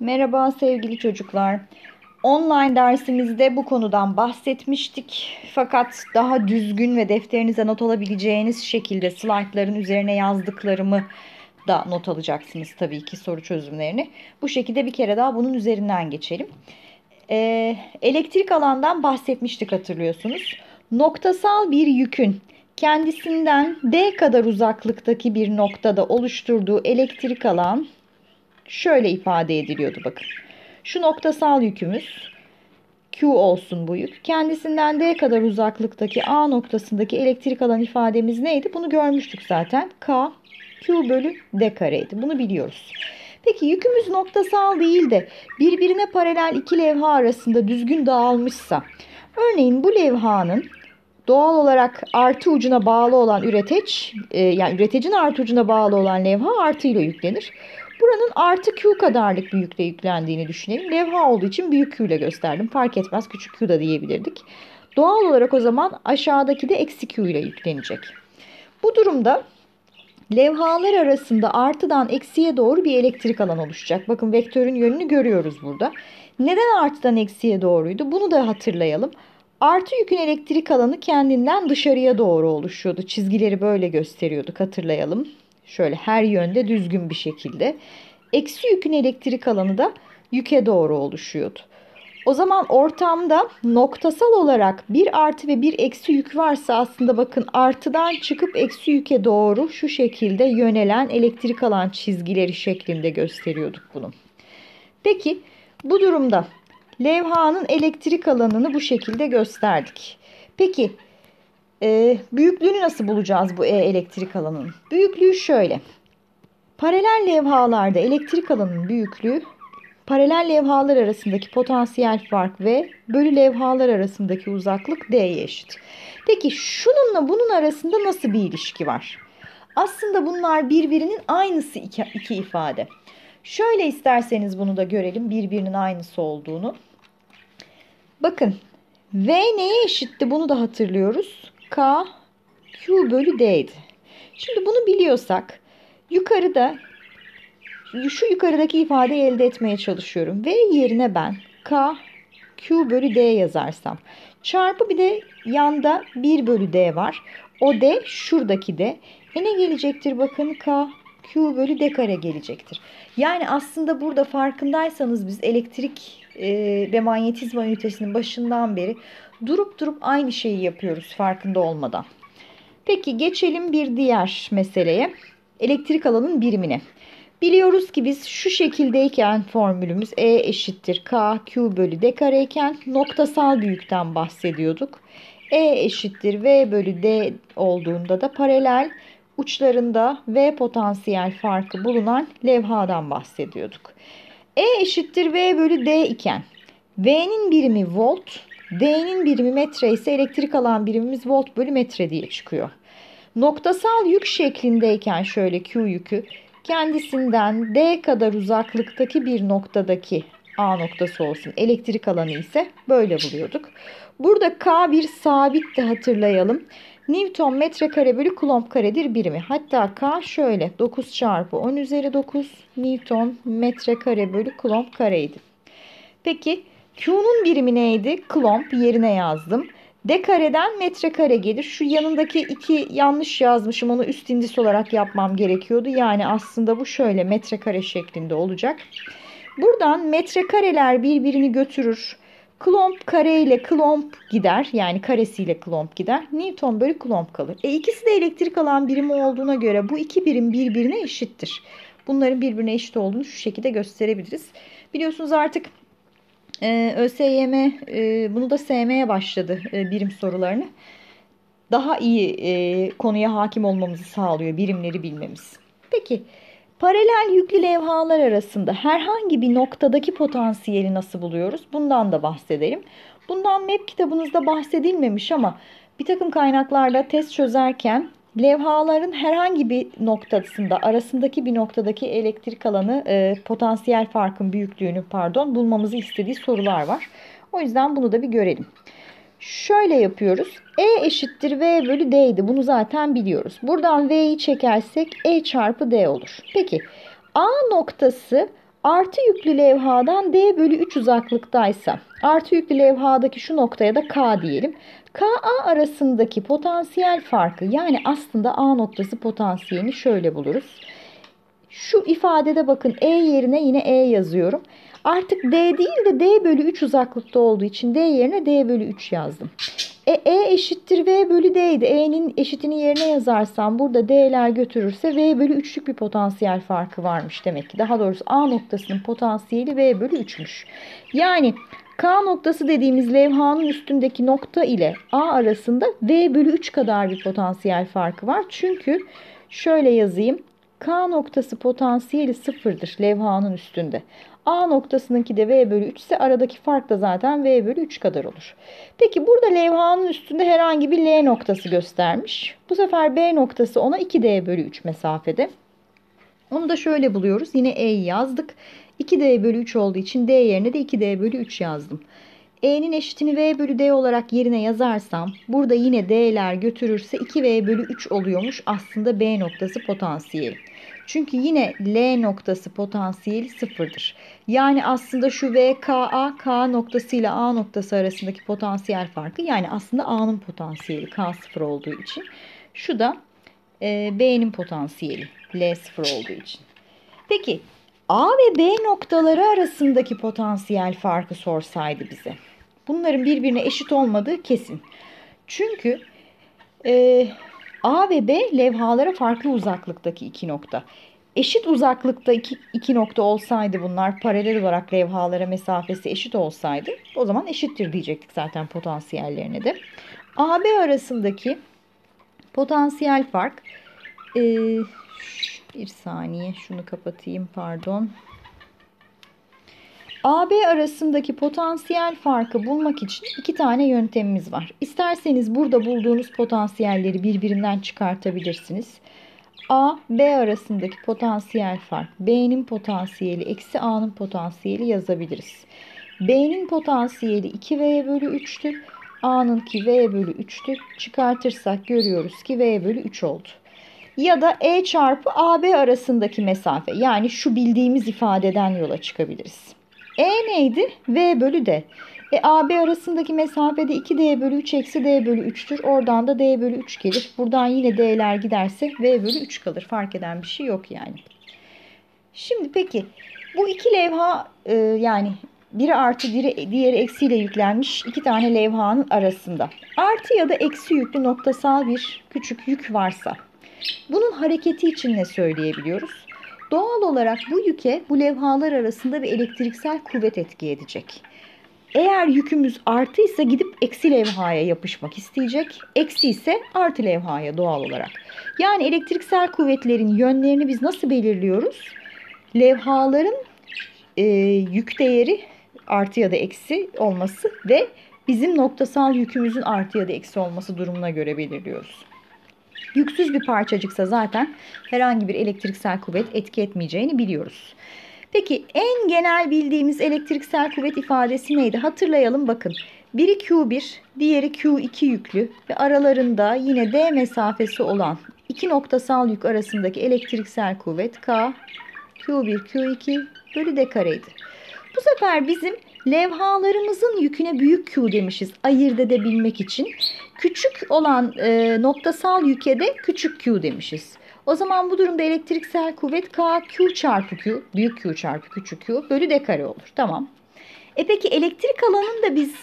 Merhaba sevgili çocuklar. Online dersimizde bu konudan bahsetmiştik. Fakat daha düzgün ve defterinize not alabileceğiniz şekilde slaytların üzerine yazdıklarımı da not alacaksınız tabii ki soru çözümlerini. Bu şekilde bir kere daha bunun üzerinden geçelim. Ee, elektrik alandan bahsetmiştik hatırlıyorsunuz. Noktasal bir yükün kendisinden D kadar uzaklıktaki bir noktada oluşturduğu elektrik alan şöyle ifade ediliyordu bakın. Şu noktasal yükümüz Q olsun bu yük. Kendisinden D kadar uzaklıktaki A noktasındaki elektrik alan ifademiz neydi? Bunu görmüştük zaten. K Q bölü D kareydi. Bunu biliyoruz. Peki yükümüz noktasal değil de birbirine paralel iki levha arasında düzgün dağılmışsa örneğin bu levhanın doğal olarak artı ucuna bağlı olan üreteç e, yani üretecin artı ucuna bağlı olan levha artıyla yüklenir. Buranın artı Q kadarlık bir yükle yüklendiğini düşünelim. Levha olduğu için büyük Q ile gösterdim. Fark etmez küçük Q da diyebilirdik. Doğal olarak o zaman aşağıdaki de eksi Q ile yüklenecek. Bu durumda levhalar arasında artıdan eksiye doğru bir elektrik alan oluşacak. Bakın vektörün yönünü görüyoruz burada. Neden artıdan eksiye doğruydu? Bunu da hatırlayalım. Artı yükün elektrik alanı kendinden dışarıya doğru oluşuyordu. Çizgileri böyle gösteriyorduk hatırlayalım. Şöyle her yönde düzgün bir şekilde. Eksi yükün elektrik alanı da yüke doğru oluşuyordu. O zaman ortamda noktasal olarak bir artı ve bir eksi yük varsa aslında bakın artıdan çıkıp eksi yüke doğru şu şekilde yönelen elektrik alan çizgileri şeklinde gösteriyorduk bunu. Peki bu durumda levhanın elektrik alanını bu şekilde gösterdik. Peki e, büyüklüğünü nasıl bulacağız bu e elektrik alanının? Büyüklüğü şöyle. Paralel levhalarda elektrik alanının büyüklüğü paralel levhalar arasındaki potansiyel fark ve bölü levhalar arasındaki uzaklık D'ye eşit. Peki şununla bunun arasında nasıl bir ilişki var? Aslında bunlar birbirinin aynısı iki, iki ifade. Şöyle isterseniz bunu da görelim birbirinin aynısı olduğunu. Bakın V neye eşitti bunu da hatırlıyoruz. K Q bölü D'ydi. Şimdi bunu biliyorsak yukarıda şu yukarıdaki ifadeyi elde etmeye çalışıyorum. V yerine ben K Q bölü D yazarsam çarpı bir de yanda 1 bölü D var. O D şuradaki D. E ne gelecektir bakın K Q bölü D kare gelecektir. Yani aslında burada farkındaysanız biz elektrik e, ve manyetizma ünitesinin başından beri durup durup aynı şeyi yapıyoruz farkında olmadan. Peki geçelim bir diğer meseleye. Elektrik alanın birimine. Biliyoruz ki biz şu şekildeyken formülümüz E eşittir K Q bölü D kareyken noktasal büyükten bahsediyorduk. E eşittir V bölü D olduğunda da paralel uçlarında V potansiyel farkı bulunan levhadan bahsediyorduk. E eşittir V bölü D iken V'nin birimi volt, D'nin birimi metre ise elektrik alan birimimiz volt bölü metre diye çıkıyor. Noktasal yük şeklindeyken şöyle Q yükü kendisinden D kadar uzaklıktaki bir noktadaki A noktası olsun. Elektrik alanı ise böyle buluyorduk. Burada K bir sabit de hatırlayalım. Newton metrekare bölü kulomb karedir birimi. Hatta K şöyle 9 çarpı 10 üzeri 9 Newton metrekare bölü kulomb kareydi. Peki Q'nun birimi neydi? Klomp yerine yazdım. D kareden metrekare gelir. Şu yanındaki iki yanlış yazmışım. Onu üst indis olarak yapmam gerekiyordu. Yani aslında bu şöyle metrekare şeklinde olacak. Buradan metrekareler birbirini götürür. Klomp kare ile klomp gider. Yani karesiyle klomp gider. Newton bölü klomp kalır. E ikisi de elektrik alan birimi olduğuna göre bu iki birim birbirine eşittir. Bunların birbirine eşit olduğunu şu şekilde gösterebiliriz. Biliyorsunuz artık ee, ÖSYM e, bunu da sevmeye başladı e, birim sorularını. Daha iyi e, konuya hakim olmamızı sağlıyor birimleri bilmemiz. Peki paralel yüklü levhalar arasında herhangi bir noktadaki potansiyeli nasıl buluyoruz? Bundan da bahsedelim. Bundan MEP kitabınızda bahsedilmemiş ama bir takım kaynaklarda test çözerken levhaların herhangi bir noktasında arasındaki bir noktadaki elektrik alanı e, potansiyel farkın büyüklüğünü pardon bulmamızı istediği sorular var. O yüzden bunu da bir görelim. Şöyle yapıyoruz. E eşittir V bölü D'ydi. Bunu zaten biliyoruz. Buradan V'yi çekersek E çarpı D olur. Peki A noktası Artı yüklü levhadan D bölü 3 uzaklıktaysa artı yüklü levhadaki şu noktaya da K diyelim. KA arasındaki potansiyel farkı yani aslında A noktası potansiyelini şöyle buluruz. Şu ifadede bakın E yerine yine E yazıyorum. Artık D değil de D bölü 3 uzaklıkta olduğu için D yerine D bölü 3 yazdım. E, e eşittir V bölü D'ydi. E'nin eşitini yerine yazarsam burada D'ler götürürse V bölü 3'lük bir potansiyel farkı varmış demek ki. Daha doğrusu A noktasının potansiyeli V bölü 3'müş. Yani K noktası dediğimiz levhanın üstündeki nokta ile A arasında V bölü 3 kadar bir potansiyel farkı var. Çünkü şöyle yazayım. K noktası potansiyeli sıfırdır levhanın üstünde. A noktasınınki de V bölü 3 ise aradaki fark da zaten V bölü 3 kadar olur. Peki burada levhanın üstünde herhangi bir L noktası göstermiş. Bu sefer B noktası ona 2D bölü 3 mesafede. Onu da şöyle buluyoruz. Yine E'yi yazdık. 2D bölü 3 olduğu için D yerine de 2D bölü 3 yazdım. E'nin eşitini V bölü D olarak yerine yazarsam burada yine D'ler götürürse 2V bölü 3 oluyormuş aslında B noktası potansiyeli. Çünkü yine L noktası potansiyeli sıfırdır. Yani aslında şu VKA K noktası ile A noktası arasındaki potansiyel farkı yani aslında A'nın potansiyeli K sıfır olduğu için. Şu da e, B'nin potansiyeli L sıfır olduğu için. Peki A ve B noktaları arasındaki potansiyel farkı sorsaydı bize. Bunların birbirine eşit olmadığı kesin. Çünkü e, A ve B levhalara farklı uzaklıktaki iki nokta. Eşit uzaklıkta iki, iki nokta olsaydı bunlar paralel olarak levhalara mesafesi eşit olsaydı o zaman eşittir diyecektik zaten potansiyellerine de. AB arasındaki potansiyel fark e, bir saniye şunu kapatayım pardon. AB arasındaki potansiyel farkı bulmak için iki tane yöntemimiz var. İsterseniz burada bulduğunuz potansiyelleri birbirinden çıkartabilirsiniz. A, B arasındaki potansiyel fark B'nin potansiyeli eksi A'nın potansiyeli yazabiliriz. B'nin potansiyeli 2V bölü 3'tü. A'nınki V bölü 3'tü. Çıkartırsak görüyoruz ki V bölü 3 oldu. Ya da E çarpı AB arasındaki mesafe yani şu bildiğimiz ifadeden yola çıkabiliriz. E neydi? V bölü D. E AB arasındaki mesafede 2D bölü 3 eksi D bölü 3'tür. Oradan da D bölü 3 gelir. Buradan yine D'ler giderse V bölü 3 kalır. Fark eden bir şey yok yani. Şimdi peki bu iki levha e, yani biri artı biri, diğeri eksiyle yüklenmiş iki tane levhanın arasında. Artı ya da eksi yüklü noktasal bir küçük yük varsa bunun hareketi için ne söyleyebiliyoruz? Doğal olarak bu yüke bu levhalar arasında bir elektriksel kuvvet etki edecek. Eğer yükümüz artıysa gidip eksi levhaya yapışmak isteyecek. Eksi ise artı levhaya doğal olarak. Yani elektriksel kuvvetlerin yönlerini biz nasıl belirliyoruz? Levhaların e, yük değeri artı ya da eksi olması ve bizim noktasal yükümüzün artı ya da eksi olması durumuna göre belirliyoruz. Yüksüz bir parçacıksa zaten herhangi bir elektriksel kuvvet etki etmeyeceğini biliyoruz. Peki en genel bildiğimiz elektriksel kuvvet ifadesi neydi? Hatırlayalım bakın. Biri Q1, diğeri Q2 yüklü ve aralarında yine D mesafesi olan iki noktasal yük arasındaki elektriksel kuvvet K, Q1, Q2 bölü D kareydi. Bu sefer bizim levhalarımızın yüküne büyük Q demişiz ayırt edebilmek için. Küçük olan e, noktasal yüke de küçük Q demişiz. O zaman bu durumda elektriksel kuvvet K Q çarpı Q, büyük Q çarpı küçük Q bölü D kare olur. Tamam. E peki elektrik alanın da biz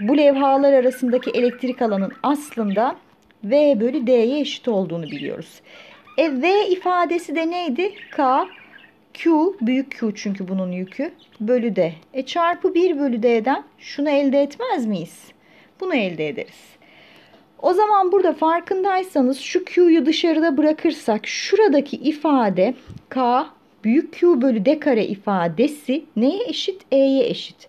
bu levhalar arasındaki elektrik alanın aslında V bölü D'ye eşit olduğunu biliyoruz. E V ifadesi de neydi? K Q büyük Q çünkü bunun yükü bölü D. E çarpı 1 bölü D'den şunu elde etmez miyiz? Bunu elde ederiz. O zaman burada farkındaysanız şu Q'yu dışarıda bırakırsak şuradaki ifade K büyük Q bölü D kare ifadesi neye eşit? E'ye eşit.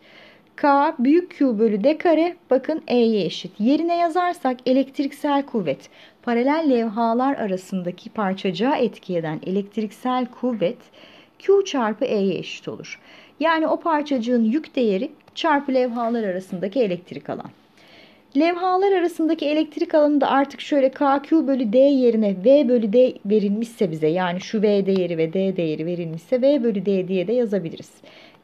K büyük Q bölü D kare bakın E'ye eşit. Yerine yazarsak elektriksel kuvvet paralel levhalar arasındaki parçacığa etki eden elektriksel kuvvet Q çarpı E'ye eşit olur. Yani o parçacığın yük değeri çarpı levhalar arasındaki elektrik alan. Levhalar arasındaki elektrik alanı da artık şöyle KQ bölü D yerine V bölü D verilmişse bize yani şu V değeri ve D değeri verilmişse V bölü D diye de yazabiliriz.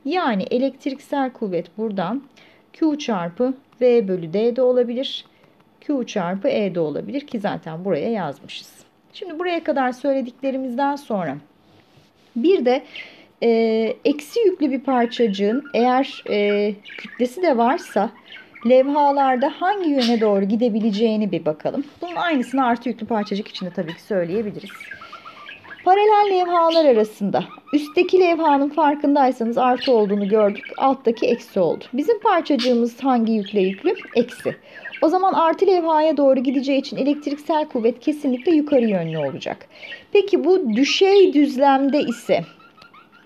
Yani elektriksel kuvvet buradan Q çarpı V bölü D de olabilir. Q çarpı E de olabilir ki zaten buraya yazmışız. Şimdi buraya kadar söylediklerimizden sonra bir de e, eksi yüklü bir parçacığın eğer e, kütlesi de varsa levhalarda hangi yöne doğru gidebileceğini bir bakalım. Bunun aynısını artı yüklü parçacık için de tabii ki söyleyebiliriz. Paralel levhalar arasında üstteki levhanın farkındaysanız artı olduğunu gördük. Alttaki eksi oldu. Bizim parçacığımız hangi yükle yüklü? Eksi. O zaman artı levhaya doğru gideceği için elektriksel kuvvet kesinlikle yukarı yönlü olacak. Peki bu düşey düzlemde ise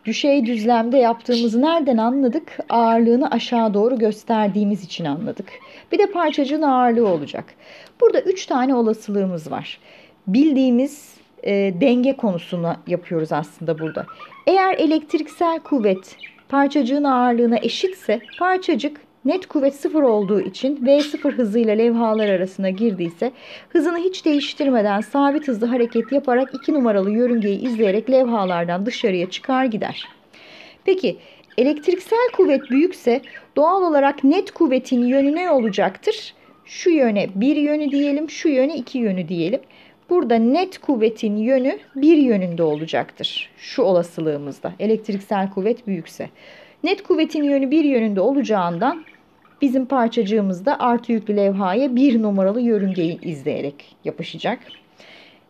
düşey düzlemde yaptığımızı nereden anladık? Ağırlığını aşağı doğru gösterdiğimiz için anladık. Bir de parçacığın ağırlığı olacak. Burada 3 tane olasılığımız var. Bildiğimiz e, denge konusunu yapıyoruz aslında burada. Eğer elektriksel kuvvet parçacığın ağırlığına eşitse parçacık net kuvvet sıfır olduğu için V0 hızıyla levhalar arasına girdiyse hızını hiç değiştirmeden sabit hızlı hareket yaparak 2 numaralı yörüngeyi izleyerek levhalardan dışarıya çıkar gider. Peki elektriksel kuvvet büyükse doğal olarak net kuvvetin yönü ne olacaktır? Şu yöne bir yönü diyelim, şu yöne iki yönü diyelim. Burada net kuvvetin yönü bir yönünde olacaktır. Şu olasılığımızda elektriksel kuvvet büyükse. Net kuvvetin yönü bir yönünde olacağından bizim parçacığımız da artı yüklü levhaya bir numaralı yörüngeyi izleyerek yapışacak.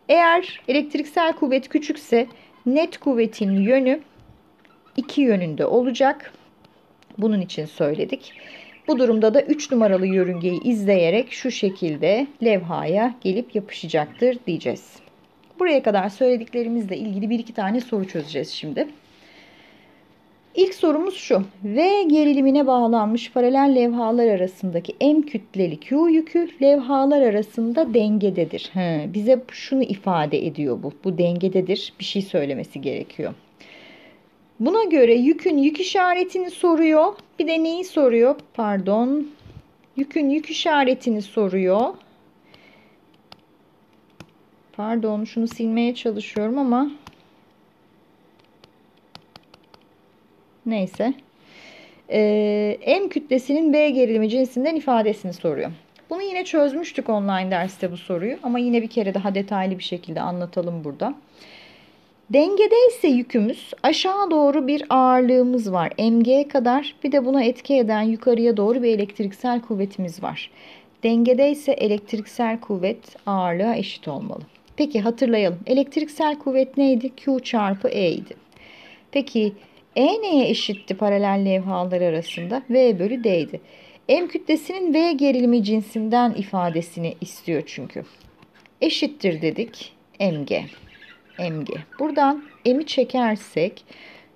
Eğer elektriksel kuvvet küçükse net kuvvetin yönü iki yönünde olacak. Bunun için söyledik. Bu durumda da 3 numaralı yörüngeyi izleyerek şu şekilde levhaya gelip yapışacaktır diyeceğiz. Buraya kadar söylediklerimizle ilgili bir iki tane soru çözeceğiz şimdi. İlk sorumuz şu. V gerilimine bağlanmış paralel levhalar arasındaki M kütleli Q yükü levhalar arasında dengededir. He, bize şunu ifade ediyor bu. Bu dengededir. Bir şey söylemesi gerekiyor. Buna göre yükün yük işaretini soruyor. Bir de neyi soruyor? Pardon. Yükün yük işaretini soruyor. Pardon şunu silmeye çalışıyorum ama neyse. Ee, M kütlesinin B gerilimi cinsinden ifadesini soruyor. Bunu yine çözmüştük online derste bu soruyu ama yine bir kere daha detaylı bir şekilde anlatalım burada. Dengede ise yükümüz aşağı doğru bir ağırlığımız var. MG kadar bir de buna etki eden yukarıya doğru bir elektriksel kuvvetimiz var. Dengede ise elektriksel kuvvet ağırlığa eşit olmalı. Peki hatırlayalım. Elektriksel kuvvet neydi? Q çarpı E idi. Peki E neye eşitti paralel levhalar arasında? V bölü D idi. M kütlesinin V gerilimi cinsinden ifadesini istiyor çünkü. Eşittir dedik mg mg. Buradan m'i çekersek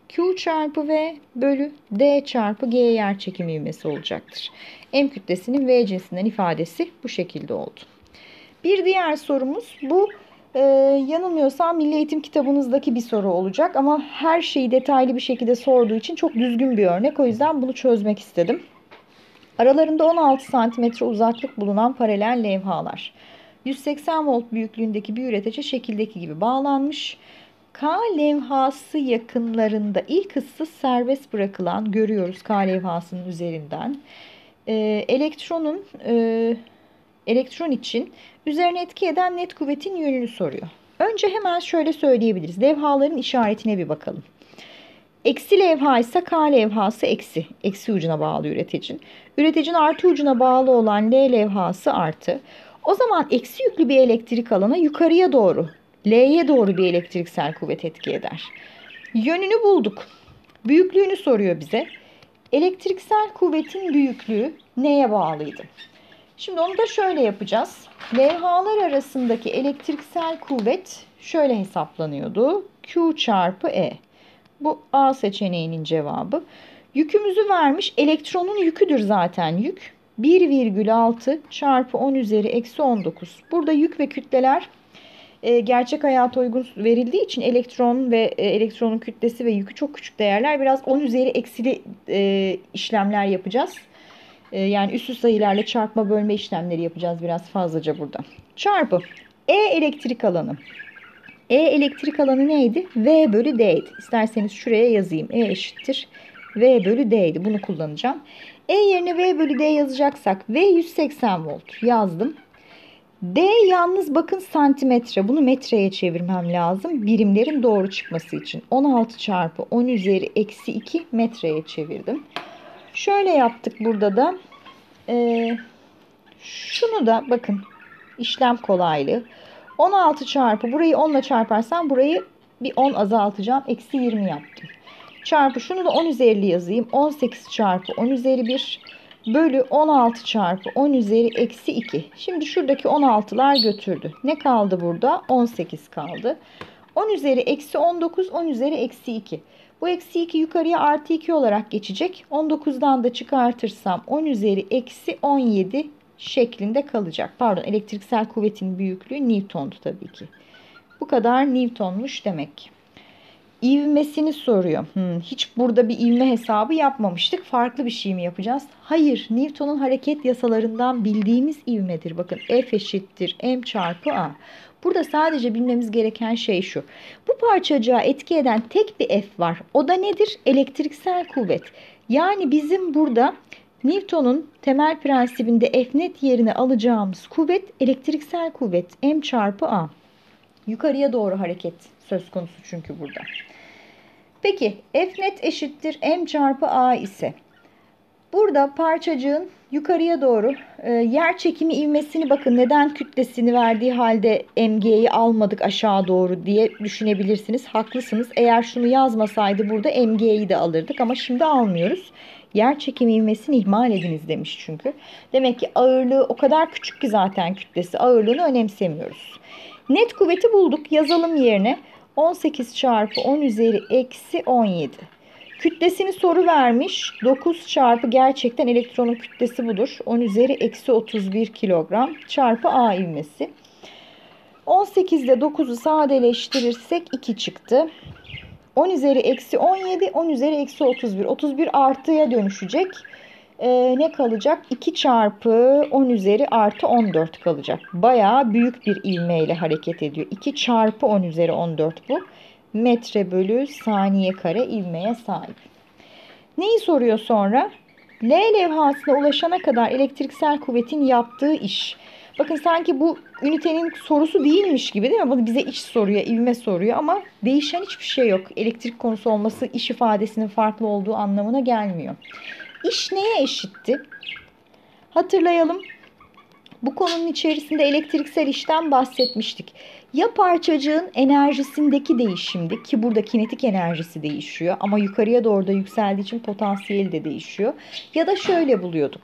Q çarpı V bölü D çarpı G yer çekim ivmesi olacaktır. M kütlesinin V cinsinden ifadesi bu şekilde oldu. Bir diğer sorumuz bu e, yanılmıyorsam Milli Eğitim kitabınızdaki bir soru olacak ama her şeyi detaylı bir şekilde sorduğu için çok düzgün bir örnek. O yüzden bunu çözmek istedim. Aralarında 16 santimetre uzaklık bulunan paralel levhalar. 180 volt büyüklüğündeki bir üretici şekildeki gibi bağlanmış. K levhası yakınlarında ilk ıssız serbest bırakılan görüyoruz K levhasının üzerinden. Ee, elektronun e, elektron için üzerine etki eden net kuvvetin yönünü soruyor. Önce hemen şöyle söyleyebiliriz. Levhaların işaretine bir bakalım. Eksi levha ise K levhası eksi. Eksi ucuna bağlı üreticinin. Üreticinin artı ucuna bağlı olan L levhası artı. O zaman eksi yüklü bir elektrik alana yukarıya doğru, L'ye doğru bir elektriksel kuvvet etki eder. Yönünü bulduk. Büyüklüğünü soruyor bize. Elektriksel kuvvetin büyüklüğü neye bağlıydı? Şimdi onu da şöyle yapacağız. Levhalar arasındaki elektriksel kuvvet şöyle hesaplanıyordu. Q çarpı E. Bu A seçeneğinin cevabı. Yükümüzü vermiş. Elektronun yüküdür zaten yük. 1,6 çarpı 10 üzeri eksi 19. Burada yük ve kütleler e, gerçek hayata uygun verildiği için elektron ve e, elektronun kütlesi ve yükü çok küçük değerler. Biraz 10 üzeri eksili e, işlemler yapacağız. Ee, yani üstü sayılarla çarpma bölme işlemleri yapacağız biraz fazlaca burada. Çarpı E elektrik alanı. E elektrik alanı neydi? V bölü D'ydi. İsterseniz şuraya yazayım. E eşittir. V bölü D'ydi. Bunu kullanacağım. E yerine V bölü D yazacaksak V 180 volt yazdım. D yalnız bakın santimetre. Bunu metreye çevirmem lazım. Birimlerin doğru çıkması için. 16 çarpı 10 üzeri eksi 2 metreye çevirdim. Şöyle yaptık burada da. Ee, şunu da bakın işlem kolaylığı. 16 çarpı burayı 10 ile çarparsam burayı bir 10 azaltacağım. Eksi 20 yaptım. Çarpı şunu da 10 üzeri yazayım. 18 çarpı 10 üzeri 1 bölü 16 çarpı 10 üzeri eksi 2. Şimdi şuradaki 16'lar götürdü. Ne kaldı burada? 18 kaldı. 10 üzeri eksi 19, 10 üzeri eksi 2. Bu eksi 2 yukarıya artı 2 olarak geçecek. 19'dan da çıkartırsam 10 üzeri eksi 17 şeklinde kalacak. Pardon elektriksel kuvvetin büyüklüğü Newton'du tabii ki. Bu kadar Newton'muş demek. İvmesini soruyor. Hmm, hiç burada bir ivme hesabı yapmamıştık. Farklı bir şey mi yapacağız? Hayır. Newton'un hareket yasalarından bildiğimiz ivmedir. Bakın F eşittir M çarpı A. Burada sadece bilmemiz gereken şey şu. Bu parçacığa etki eden tek bir F var. O da nedir? Elektriksel kuvvet. Yani bizim burada Newton'un temel prensibinde F net yerine alacağımız kuvvet elektriksel kuvvet M çarpı A. Yukarıya doğru hareket söz konusu çünkü burada. Peki F net eşittir M çarpı A ise burada parçacığın yukarıya doğru e, yer çekimi ivmesini bakın neden kütlesini verdiği halde MG'yi almadık aşağı doğru diye düşünebilirsiniz. Haklısınız. Eğer şunu yazmasaydı burada MG'yi de alırdık ama şimdi almıyoruz. Yer çekimi ivmesini ihmal ediniz demiş çünkü. Demek ki ağırlığı o kadar küçük ki zaten kütlesi ağırlığını önemsemiyoruz. Net kuvveti bulduk. Yazalım yerine. 18 çarpı 10 üzeri eksi 17. Kütlesini soru vermiş. 9 çarpı gerçekten elektronun kütlesi budur. 10 üzeri eksi 31 kilogram çarpı A ivmesi. 18 ile 9'u sadeleştirirsek 2 çıktı. 10 üzeri eksi 17, 10 üzeri eksi 31. 31 artıya dönüşecek. Ee, ne kalacak? 2 çarpı 10 üzeri artı 14 kalacak. Bayağı büyük bir ivmeyle hareket ediyor. 2 çarpı 10 üzeri 14 bu. Metre bölü saniye kare ivmeye sahip. Neyi soruyor sonra? L levhasına ulaşana kadar elektriksel kuvvetin yaptığı iş. Bakın sanki bu ünitenin sorusu değilmiş gibi değil mi? Bunu bize iş soruyor, ivme soruyor ama değişen hiçbir şey yok. Elektrik konusu olması iş ifadesinin farklı olduğu anlamına gelmiyor. İş neye eşitti? Hatırlayalım. Bu konunun içerisinde elektriksel işten bahsetmiştik. Ya parçacığın enerjisindeki değişimdi ki burada kinetik enerjisi değişiyor ama yukarıya doğru da yükseldiği için potansiyeli de değişiyor. Ya da şöyle buluyorduk.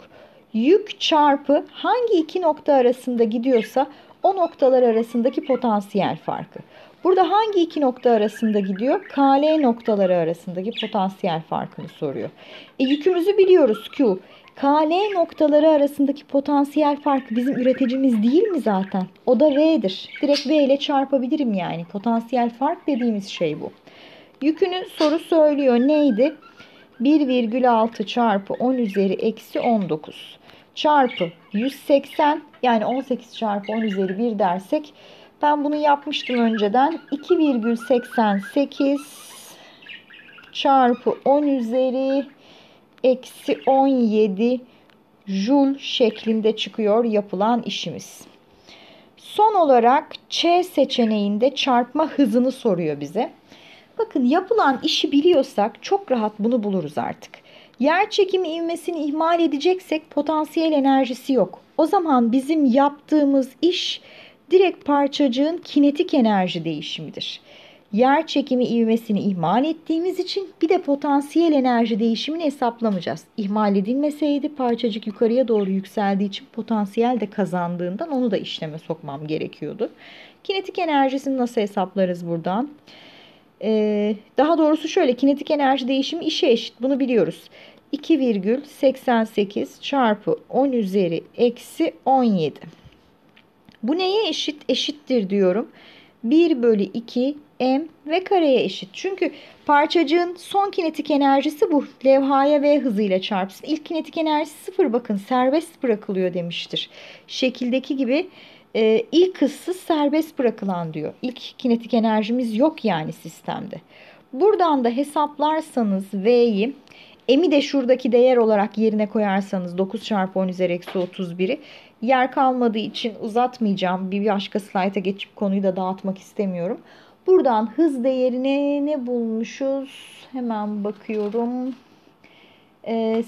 Yük çarpı hangi iki nokta arasında gidiyorsa o noktalar arasındaki potansiyel farkı. Burada hangi iki nokta arasında gidiyor? KL noktaları arasındaki potansiyel farkını soruyor. E, yükümüzü biliyoruz Q. KL noktaları arasındaki potansiyel fark bizim üreticimiz değil mi zaten? O da V'dir. Direkt V ile çarpabilirim yani. Potansiyel fark dediğimiz şey bu. Yükünü soru söylüyor. Neydi? 1,6 çarpı 10 üzeri eksi 19 çarpı 180 yani 18 çarpı 10 üzeri 1 dersek ben bunu yapmıştım önceden. 2,88 çarpı 10 üzeri eksi 17 jul şeklinde çıkıyor yapılan işimiz. Son olarak Ç seçeneğinde çarpma hızını soruyor bize. Bakın yapılan işi biliyorsak çok rahat bunu buluruz artık. Yer çekimi ivmesini ihmal edeceksek potansiyel enerjisi yok. O zaman bizim yaptığımız iş direkt parçacığın kinetik enerji değişimidir. Yer çekimi ivmesini ihmal ettiğimiz için bir de potansiyel enerji değişimini hesaplamayacağız. İhmal edilmeseydi parçacık yukarıya doğru yükseldiği için potansiyel de kazandığından onu da işleme sokmam gerekiyordu. Kinetik enerjisini nasıl hesaplarız buradan? Ee, daha doğrusu şöyle kinetik enerji değişimi işe eşit bunu biliyoruz. 2,88 çarpı 10 üzeri eksi 17. Bu neye eşit? Eşittir diyorum. 1 bölü 2 m v kareye eşit. Çünkü parçacığın son kinetik enerjisi bu. Levhaya v hızıyla çarpsın. İlk kinetik enerjisi sıfır bakın serbest bırakılıyor demiştir. Şekildeki gibi e, ilk hızsız serbest bırakılan diyor. İlk kinetik enerjimiz yok yani sistemde. Buradan da hesaplarsanız V'yi M'i de şuradaki değer olarak yerine koyarsanız 9 çarpı 10 üzeri eksi 31'i yer kalmadığı için uzatmayacağım. Bir başka slayta geçip konuyu da dağıtmak istemiyorum. Buradan hız değerini ne bulmuşuz? Hemen bakıyorum.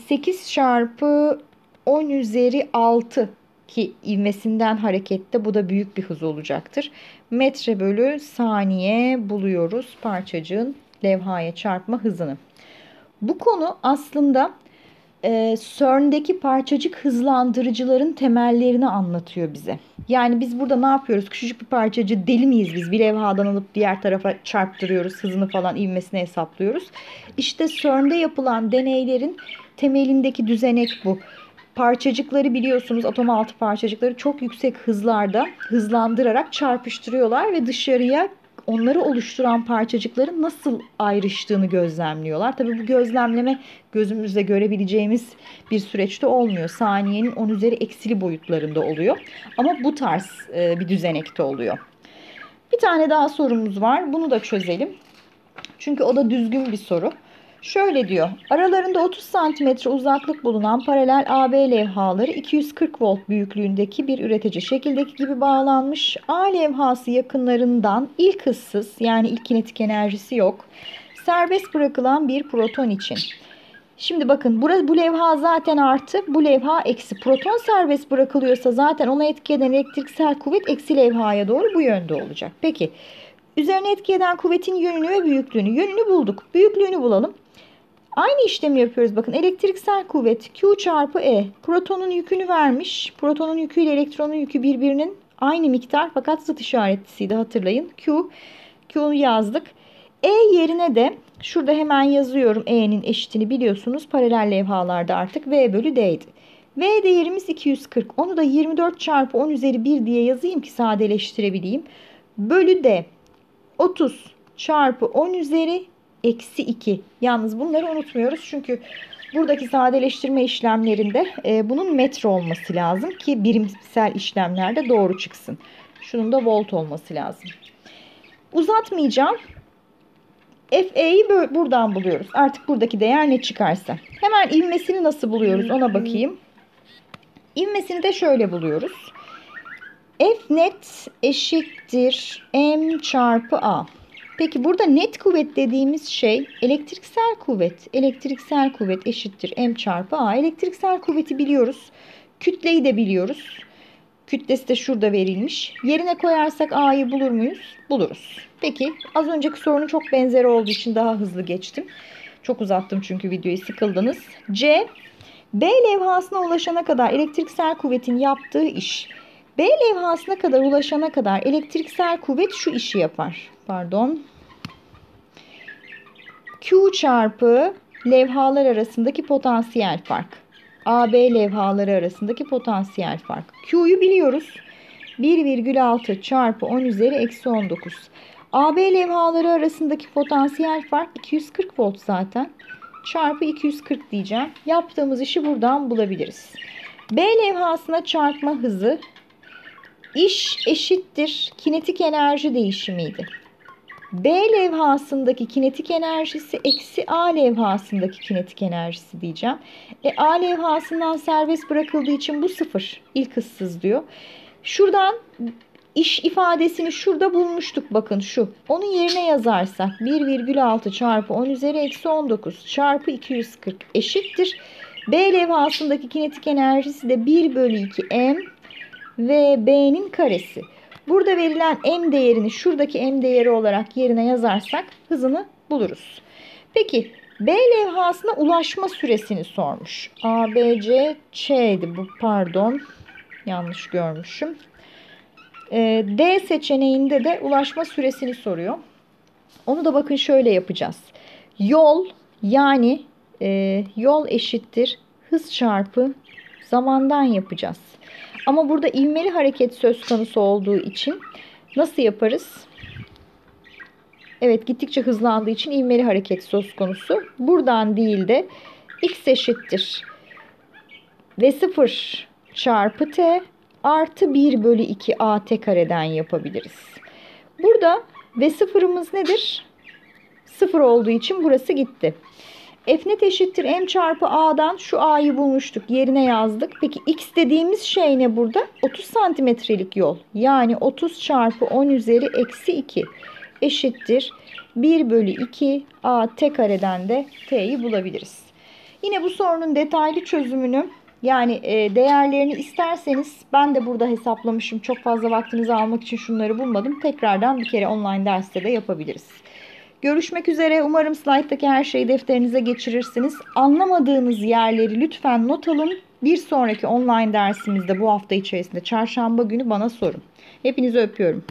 8 ee, çarpı 10 üzeri 6 ki ivmesinden harekette bu da büyük bir hız olacaktır. Metre bölü saniye buluyoruz parçacığın levhaya çarpma hızını. Bu konu aslında e, CERN'deki parçacık hızlandırıcıların temellerini anlatıyor bize. Yani biz burada ne yapıyoruz? Küçücük bir parçacığı deli miyiz biz? Bir levhadan alıp diğer tarafa çarptırıyoruz. Hızını falan ivmesini hesaplıyoruz. İşte CERN'de yapılan deneylerin temelindeki düzenek bu. Parçacıkları biliyorsunuz atom altı parçacıkları çok yüksek hızlarda hızlandırarak çarpıştırıyorlar ve dışarıya onları oluşturan parçacıkların nasıl ayrıştığını gözlemliyorlar. Tabii bu gözlemleme gözümüzle görebileceğimiz bir süreçte olmuyor. Saniyenin 10 üzeri eksili boyutlarında oluyor. Ama bu tarz e, bir düzenekte oluyor. Bir tane daha sorumuz var. Bunu da çözelim. Çünkü o da düzgün bir soru. Şöyle diyor. Aralarında 30 cm uzaklık bulunan paralel AB levhaları 240 volt büyüklüğündeki bir üretici şekildeki gibi bağlanmış. A levhası yakınlarından ilk hızsız yani ilk kinetik enerjisi yok. Serbest bırakılan bir proton için. Şimdi bakın burası, bu levha zaten artı, bu levha eksi. Proton serbest bırakılıyorsa zaten ona etki eden elektriksel kuvvet eksi levhaya doğru bu yönde olacak. Peki üzerine etki eden kuvvetin yönünü ve büyüklüğünü. Yönünü bulduk. Büyüklüğünü bulalım. Aynı işlemi yapıyoruz. Bakın elektriksel kuvvet Q çarpı E. Protonun yükünü vermiş. Protonun yükü ile elektronun yükü birbirinin aynı miktar fakat zıt işaretlisiydi hatırlayın. Q, Q'nu yazdık. E yerine de şurada hemen yazıyorum E'nin eşitini biliyorsunuz. Paralel levhalarda artık V bölü D'ydi. V değerimiz 240. Onu da 24 çarpı 10 üzeri 1 diye yazayım ki sadeleştirebileyim. Bölü D 30 çarpı 10 üzeri eksi 2. Yalnız bunları unutmuyoruz çünkü buradaki sadeleştirme işlemlerinde e, bunun metre olması lazım ki birimsel işlemlerde doğru çıksın. Şunun da volt olması lazım. Uzatmayacağım. FE'yi buradan buluyoruz. Artık buradaki değer ne çıkarsa. Hemen ivmesini nasıl buluyoruz ona bakayım. İvmesini de şöyle buluyoruz. F net eşittir M çarpı A. Peki burada net kuvvet dediğimiz şey elektriksel kuvvet. Elektriksel kuvvet eşittir M çarpı A. Elektriksel kuvveti biliyoruz. Kütleyi de biliyoruz. Kütlesi de şurada verilmiş. Yerine koyarsak A'yı bulur muyuz? Buluruz. Peki az önceki sorunun çok benzeri olduğu için daha hızlı geçtim. Çok uzattım çünkü videoyu sıkıldınız. C. B levhasına ulaşana kadar elektriksel kuvvetin yaptığı iş. B levhasına kadar ulaşana kadar elektriksel kuvvet şu işi yapar. Pardon. Q çarpı levhalar arasındaki potansiyel fark. AB levhaları arasındaki potansiyel fark. Q'yu biliyoruz. 1,6 çarpı 10 üzeri eksi 19. AB levhaları arasındaki potansiyel fark 240 volt zaten. Çarpı 240 diyeceğim. Yaptığımız işi buradan bulabiliriz. B levhasına çarpma hızı iş eşittir kinetik enerji değişimiydi. B levhasındaki kinetik enerjisi eksi A levhasındaki kinetik enerjisi diyeceğim. E, A levhasından serbest bırakıldığı için bu sıfır. İlk hızsız diyor. Şuradan iş ifadesini şurada bulmuştuk bakın şu. Onun yerine yazarsak 1,6 çarpı 10 üzeri eksi 19 çarpı 240 eşittir. B levhasındaki kinetik enerjisi de 1 bölü 2 m ve B'nin karesi. Burada verilen m değerini şuradaki m değeri olarak yerine yazarsak hızını buluruz. Peki B levhasına ulaşma süresini sormuş. A, B, C, Ç'ydi bu pardon. Yanlış görmüşüm. Ee, D seçeneğinde de ulaşma süresini soruyor. Onu da bakın şöyle yapacağız. Yol yani e, yol eşittir hız çarpı zamandan yapacağız. Ama burada ivmeli hareket söz konusu olduğu için nasıl yaparız? Evet gittikçe hızlandığı için ivmeli hareket söz konusu. Buradan değil de x eşittir v 0 çarpı t artı 1 bölü 2 at kareden yapabiliriz. Burada v sıfırımız nedir? 0 olduğu için burası gitti. F net eşittir m çarpı a'dan şu a'yı bulmuştuk. Yerine yazdık. Peki x dediğimiz şey ne burada? 30 santimetrelik yol. Yani 30 çarpı 10 üzeri eksi 2 eşittir. 1 bölü 2 a t kareden de t'yi bulabiliriz. Yine bu sorunun detaylı çözümünü yani e, değerlerini isterseniz ben de burada hesaplamışım. Çok fazla vaktinizi almak için şunları bulmadım. Tekrardan bir kere online derste de yapabiliriz. Görüşmek üzere. Umarım slayttaki her şeyi defterinize geçirirsiniz. Anlamadığınız yerleri lütfen not alın. Bir sonraki online dersimizde bu hafta içerisinde çarşamba günü bana sorun. Hepinizi öpüyorum.